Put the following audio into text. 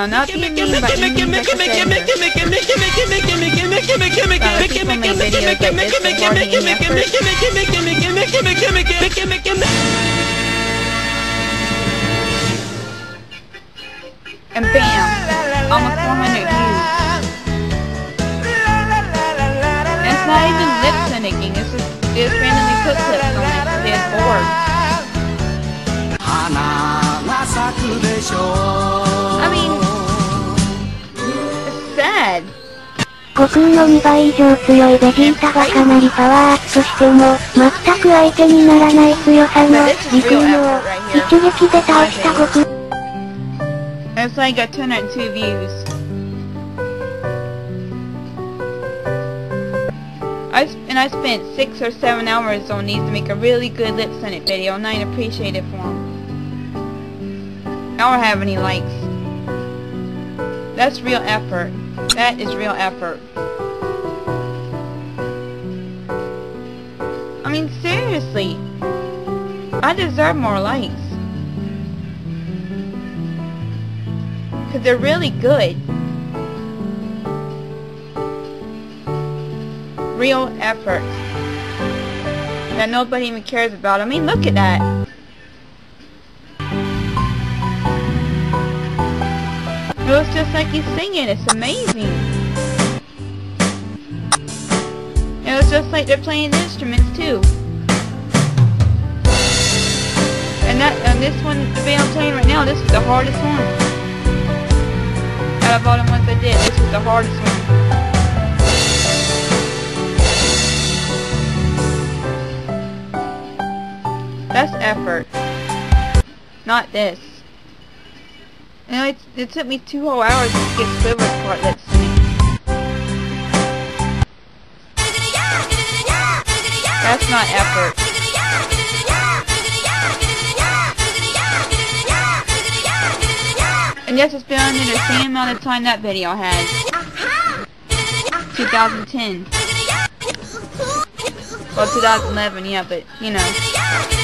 Now, not being mean by any means like I said here. A lot of people make videos like this for bargaining effort. And bam! Almost 400 views. And it's not even lip syncing, it's just, they just randomly put clips on it because they're bored. I 悟空の2倍以上強いベジータがかなりパワーアップしても、全く相手にならない強さの時空の一撃で倒した悟空。 And it's like got 202 views. I sp- and I spent six or seven hours on these to make a really good lip sync video, and I appreciate it for them. I don't have any likes. That's real effort. That is real effort. I mean, seriously. I deserve more likes. Because they're really good. Real effort. That nobody even cares about. I mean, look at that. Looks just like he's singing. It's amazing. It was just like they're playing instruments too. And that, and this one, the band I'm playing right now, this is the hardest one. Out of all the ones I did, this was the hardest one. That's effort. Not this. You it, it took me two whole hours to get Squidward's part lip sync. That's not effort. And yes, it's been under the same amount of time that video had. 2010. Well, 2011, yeah, but, you know.